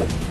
you.